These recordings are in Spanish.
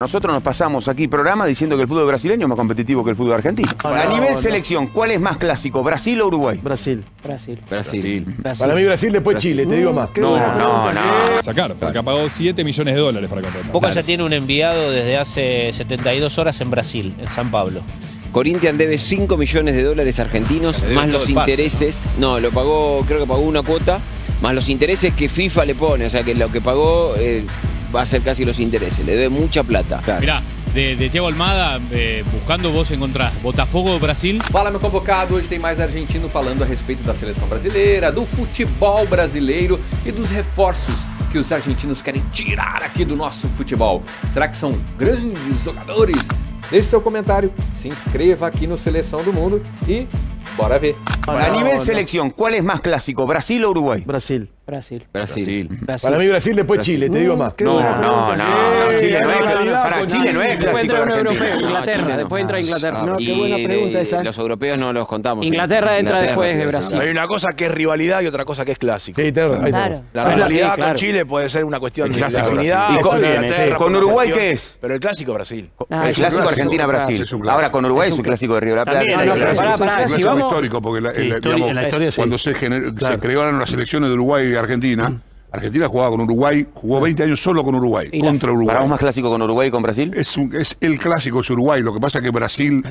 Nosotros nos pasamos aquí programa diciendo que el fútbol brasileño es más competitivo que el fútbol argentino. a nivel selección, ¿cuál es más clásico, Brasil o Uruguay? Brasil. Brasil. Brasil. Brasil. Para mí Brasil, después Chile, te digo más. Qué No, no, no. sacar, porque ha pagado 7 millones de dólares para contratar. Boca ya tiene un enviado desde hace 72 horas en Brasil, en San Pablo. Corinthians debe 5 millones de dólares argentinos, más los intereses. ¿no? lo pagó, creo que pagó una cuota, más los intereses que FIFA le pone. O sea que lo que pagó eh, va a ser casi los intereses. Le debe mucha plata. Mirá, de, de Thiago Almada, eh, buscando vos encontrás Botafogo Brasil. Fala, meu convocado. Hoje tem mais argentino falando a respeito da seleção brasileira, do futebol brasileiro e dos reforços que os argentinos querem tirar aqui do nosso futebol. Será que são grandes jogadores? Deixe seu comentário, se inscreva aqui no Seleção do Mundo e bora ver. A No, nivel no. selección, ¿cuál es más clásico, Brasil o Uruguay? Brasil. Brasil. Brasil. Brasil. Para mí Brasil, después Chile, te digo más. Qué No, buena no, pregunta. no, Sí, Chile no es la cla- realidad para con Chile no es Después clásico entra un europeo, Inglaterra. Después entra Inglaterra. No, qué Y, buena pregunta eh, esa. Los europeos no los contamos. Inglaterra entra Inglaterra, después de Brasil. Hay una cosa que es rivalidad y otra cosa que es clásico. Sí, te ahí Claro. La Ah, sí, rivalidad claro. con Chile puede ser una cuestión El de clásico afinidad. Brasil. ¿Y con- Inglaterra con por Uruguay cuestión- qué es? Pero el clásico Brasil. Ah, el es un clásico clásico. Argentina-Brasil. es un clásico. Ahora con Uruguay es un clásico de Río de la Plata. También, No, no, pero pará, pará, No es si vamos. Histórico, porque la- Sí, el- historia- digamos, en la historia sí. cuando se, Claro. se crearon las selecciones de Uruguay y Argentina, Argentina jugaba con Uruguay, jugó 20 años solo con Uruguay, Y contra ¿Para Uruguay. vos más clásico con Uruguay y con Brasil? Es, un- es el clásico es Uruguay, lo que pasa es que Brasil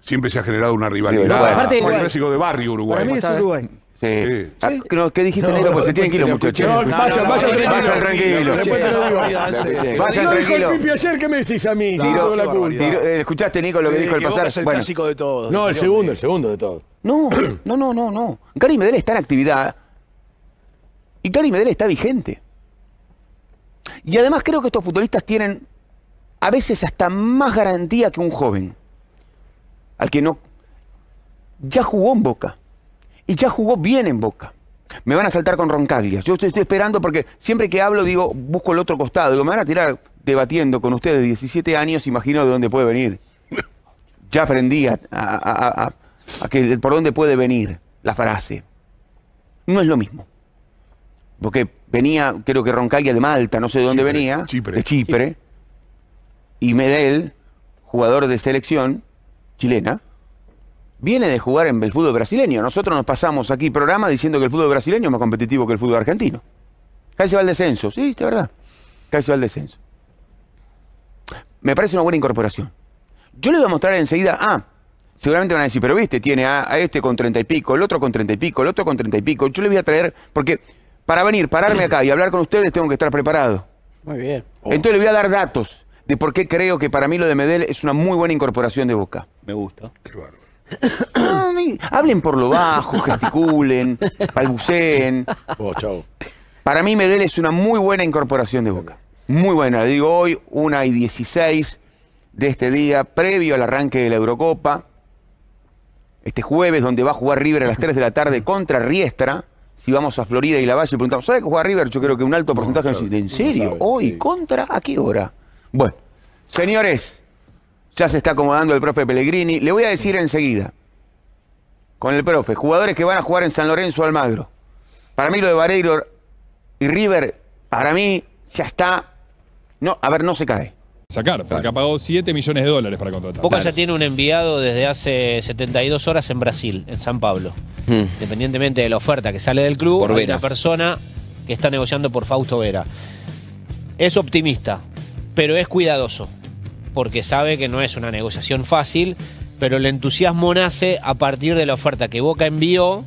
siempre se ha generado una rivalidad. Uruguay. Aparte, es el clásico de barrio Uruguay. Para mí es Uruguay. Sí. Sí. Ah, ¿qué- ¿Qué dijiste, negro? Pues se tienen que ir los muchachos. No, vayan, vayan tranquilos. Vayan tranquilos. El. Pipi ayer, ¿qué me decís a mí? Tengo la culpa. Eh, ¿Escuchaste, Nico, lo que Sí, dijo el pasar? es el Bueno, clásico de todos. No, el segundo, el segundo de todos. no, no, no, no, no. Gary Medel está en actividad. Y Gary Medel está vigente. Y además creo que estos futbolistas tienen a veces hasta más garantía que un joven. Al que no. Ya jugó en Boca. Y ya jugó bien en Boca. Me van a saltar con Roncaglia. Yo estoy, estoy esperando porque siempre que hablo digo, busco el otro costado. Digo, me van a tirar debatiendo con ustedes 17 años, imagino de dónde puede venir. Ya aprendí a, a- a- a- a que por dónde puede venir la frase. No es lo mismo. Porque venía, creo que Roncaglia de Malta, no sé de dónde Chipre, venía. Chipre. De Chipre. Y Medel, jugador de selección chilena, viene de jugar en el fútbol brasileño. Nosotros nos pasamos aquí programa diciendo que el fútbol brasileño es más competitivo que el fútbol argentino. Casi va al descenso, sí, es verdad. Casi va al descenso. Me parece una buena incorporación. Yo le voy a mostrar enseguida, ah, seguramente van a decir, pero viste, tiene a, a este con treinta y pico, el otro con treinta y pico, el otro con treinta y pico. Yo le voy a traer, porque para venir, pararme acá y hablar con ustedes tengo que estar preparado. Muy bien. Entonces le voy a dar datos de por qué creo que para mí lo de Medel es una muy buena incorporación de Boca. Me gusta. Qué bárbaro. Ah, Hablen por lo bajo, gesticulen, balbuceen. Oh, chao. Para mí Medel es una muy buena incorporación de Boca. Muy buena. Digo hoy, una y 16 de este día, previo al arranque de la Eurocopa. Este jueves, donde va a jugar River a las 3 de la tarde contra Riestra. Si vamos a Florida y la Valle, preguntamos, ¿sabe que juega River? Yo creo que un alto porcentaje. ¿En no serio? sabe, ¿Hoy? sí. ¿Contra? ¿A qué hora? Bueno, señores, ya se está acomodando el profe Pellegrini. Le voy a decir enseguida, con el profe, jugadores que van a jugar en San Lorenzo Almagro. Para mí lo de Vareiro y River, para mí ya está. No, a ver, no se cae. Sacar, porque ha pagado 7 millones de dólares para contratar. Boca ya tiene un enviado desde hace 72 horas en Brasil, en San Pablo. Hmm. Independientemente de la oferta que sale del club, Por hay Vera. una persona que está negociando por Fausto Vera. Es optimista, pero es cuidadoso, porque sabe que no es una negociación fácil, pero el entusiasmo nace a partir de la oferta que Boca envió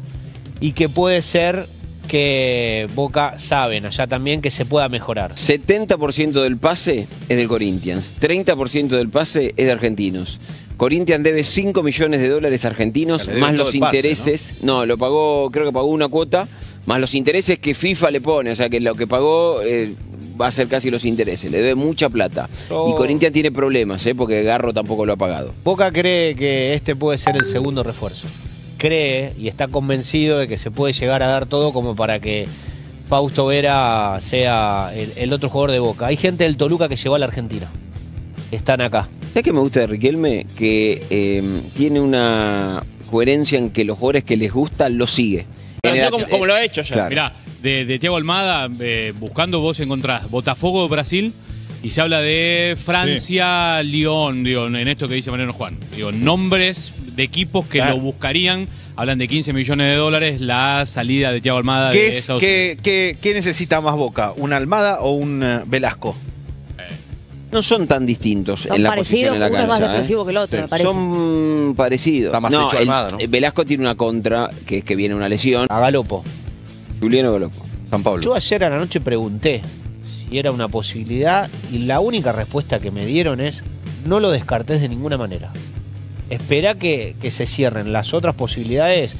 y que puede ser que Boca saben allá también que se pueda mejorar. 70% del pase es del Corinthians, 30% del pase es de argentinos. Corinthians debe 5 millones de dólares argentinos, más los pase, intereses. ¿no? lo pagó, creo que pagó una cuota, más los intereses que FIFA le pone. O sea que lo que pagó eh, va a ser casi los intereses. Le debe mucha plata. Oh. Y Corinthians tiene problemas, ¿eh? porque Garro tampoco lo ha pagado. Boca cree que este puede ser el segundo refuerzo. Cree y está convencido de que se puede llegar a dar todo como para que Fausto Vera sea el, el otro jugador de Boca. Hay gente del Toluca que llegó a la Argentina. Están acá. ¿Sabes qué me gusta de Riquelme? Que eh, tiene una coherencia en que los jugadores que les gusta lo sigue. Pero En yo el- como, como lo ha hecho ya. Claro. Mirá, de, de Thiago Almada, eh, buscando vos encontrás Botafogo Brasil. Y se habla de Francia, Lyon, digo, en esto que dice Mariano Juan. Digo, nombres de equipos que Claro. lo buscarían. Hablan de 15 millones de dólares la salida de Thiago Almada ¿Qué, de es, qué, qué- qué necesita más Boca? ¿Un Almada o un eh, Velasco? No son tan distintos Son en la parecidos, posición en la uno es más. ¿eh? defensivo que el otro, me parece. Son parecidos. Está más no, hecho el- Almada, ¿no? el Velasco tiene una contra, que es que viene una lesión. A Galopo. Juliano Galopo. San Pablo. Yo ayer a la noche pregunté si era una posibilidad y la única respuesta que me dieron es no lo descartes de ninguna manera. Espera que, que se cierren las otras posibilidades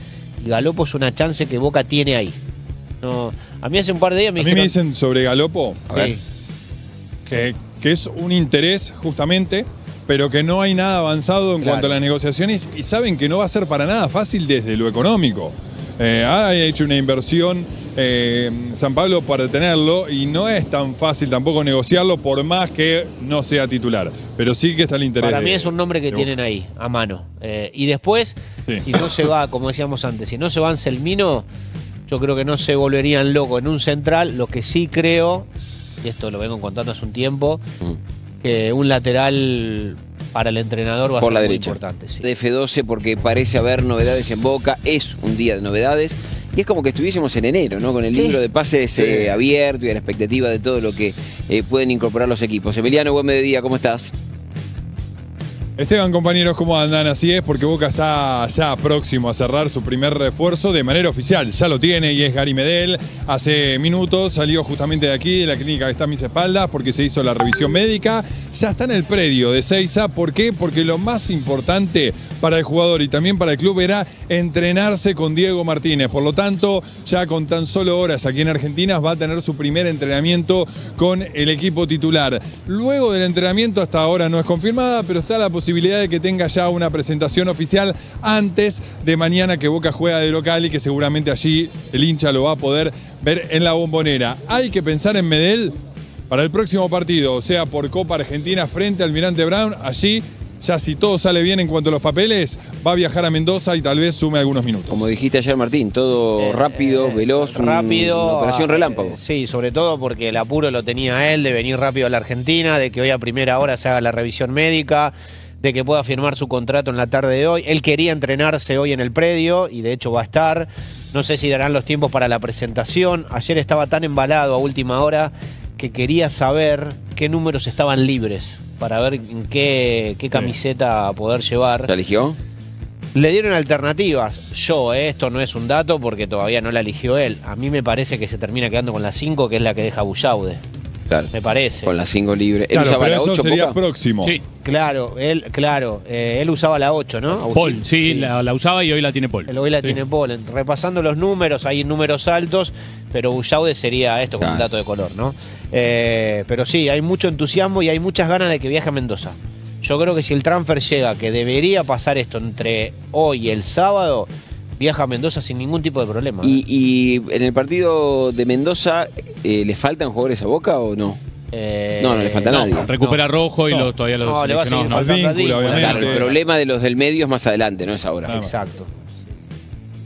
y Galopo es una chance que Boca tiene ahí. No, a mí hace un par de días me A mí me dicen sobre Galopo A ver. que, que es un interés justamente, pero que no hay nada avanzado en Claro. cuanto a las negociaciones y saben que no va a ser para nada fácil desde lo económico. Eh, ha hecho una inversión eh, San Pablo para tenerlo y no es tan fácil tampoco negociarlo por más que no sea titular. Pero sí que está el interés. Para mí es un nombre que de tienen ahí, a mano. Eh, y después, Sí. si no se va, como decíamos antes, si no se va Anselmino, yo creo que no se volverían locos en un central. Lo que sí creo, y esto lo vengo contando hace un tiempo, que un lateral para el entrenador va a Por ser la muy derecha. importante. sí. De F12 porque parece haber novedades en Boca. Es un día de novedades. Y es como que estuviésemos en enero, ¿no? Con el Sí. libro de pases eh, abierto y a la expectativa de todo lo que eh, pueden incorporar los equipos. Emiliano, buen mediodía, ¿cómo estás? Esteban, compañeros, ¿cómo andan? Así es, porque Boca está ya próximo a cerrar su primer refuerzo de manera oficial. Ya lo tiene y es Gary Medel. Hace minutos salió justamente de aquí, de la clínica que está a mis espaldas, porque se hizo la revisión médica. Ya está en el predio de Seiza. ¿Por qué? Porque lo más importante para el jugador y también para el club era entrenarse con Diego Martínez. Por lo tanto, ya con tan solo horas aquí en Argentina va a tener su primer entrenamiento con el equipo titular. Luego del entrenamiento, hasta ahora no es confirmada, pero está la posibilidad de que tenga ya una presentación oficial antes de mañana que Boca juega de local y que seguramente allí el hincha lo va a poder ver en la bombonera. Hay que pensar en Medel para el próximo partido, o sea, por Copa Argentina frente al Almirante Brown. Allí, ya si todo sale bien en cuanto a los papeles, va a viajar a Mendoza y tal vez sume algunos minutos. Como dijiste ayer, Martín, todo Eh, rápido, eh, veloz, un- rápido. una operación ah, relámpago. eh, sí, sobre todo porque el apuro lo tenía él de venir rápido a la Argentina, de que hoy a primera hora se haga la revisión médica, de que pueda firmar su contrato en la tarde de hoy. Él quería entrenarse hoy en el predio y de hecho va a estar. No sé si darán los tiempos para la presentación. Ayer estaba tan embalado a última hora que quería saber qué números estaban libres para ver en qué, qué camiseta poder llevar. ¿Ya eligió? Le dieron alternativas. Yo, eh, esto no es un dato porque todavía no la eligió él. A mí me parece que se termina quedando con la 5, que es la que deja Bullaude. Claro. Me parece. Con la 5 libre. ¿Él Claro, usaba pero la eso 8 sería próximo. Sí, Claro, él, claro, eh, él usaba la 8, ¿no? Agustín? Paul, sí, La, la usaba y hoy la tiene Paul. El hoy la Sí. tiene Paul. Repasando los números, hay números altos, pero Bullaude sería esto con un dato de color, ¿no? Eh, pero sí, hay mucho entusiasmo y hay muchas ganas de que viaje a Mendoza. Yo creo que si el transfer llega, que debería pasar esto entre hoy y el sábado, viaja a Mendoza sin ningún tipo de problema. ¿eh? Y, y en el partido de Mendoza, eh, ¿le faltan jugadores a Boca o no? Eh, No, no le falta a nadie. Recupera Rojo y No. los, todavía los No, le va a seguir seleccionados no. vínculo, obviamente. Claro, el problema de los del medio es más adelante, no es ahora. Exacto.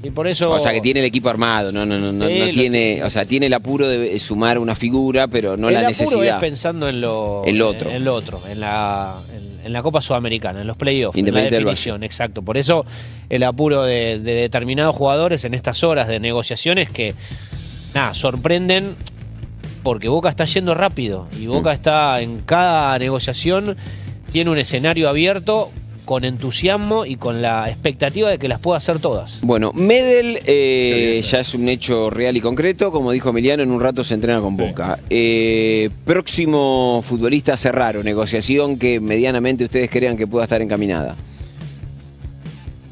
Y por eso. O sea, que tiene el equipo armado, no, no, no, no, no tiene, o sea, tiene el apuro de sumar una figura, pero no el la apuro necesidad. es pensando en lo, En lo otro. En, lo otro, en la, en, en la Copa Sudamericana, en los playoffs, en la definición, exacto. Por eso el apuro de, de determinados jugadores en estas horas de negociaciones que, nada, sorprenden porque Boca está yendo rápido y Boca Mm. está en cada negociación, tiene un escenario abierto con entusiasmo y con la expectativa de que las pueda hacer todas. Bueno, Medel eh, ya es un hecho real y concreto, como dijo Emiliano, en un rato se entrena con Sí. Boca. Eh, próximo futbolista a cerrar o negociación que medianamente ustedes crean que pueda estar encaminada.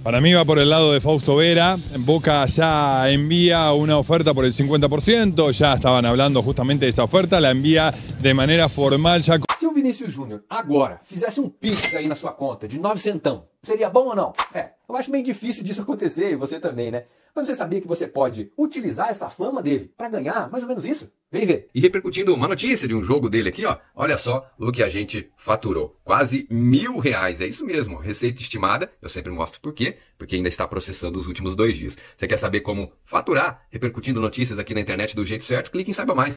Para mí va por el lado de Fausto Vera. Boca ya envía una oferta por el 50%. Ya estaban hablando justamente de esa oferta. La envía de manera formal ya o Vinícius Júnior agora fizesse um Pix aí na sua conta de nove centão, seria bom ou não? É, eu acho meio difícil disso acontecer e você também, né? Mas você sabia que você pode utilizar essa fama dele para ganhar mais ou menos isso? Vem ver. E repercutindo uma notícia de um jogo dele aqui, ó. Olha só o que a gente faturou. Quase mil reais. É isso mesmo. Receita estimada. Eu sempre mostro por quê. Porque ainda está processando os últimos dois dias. Você quer saber como faturar repercutindo notícias aqui na internet do jeito certo? Clique em Saiba Mais.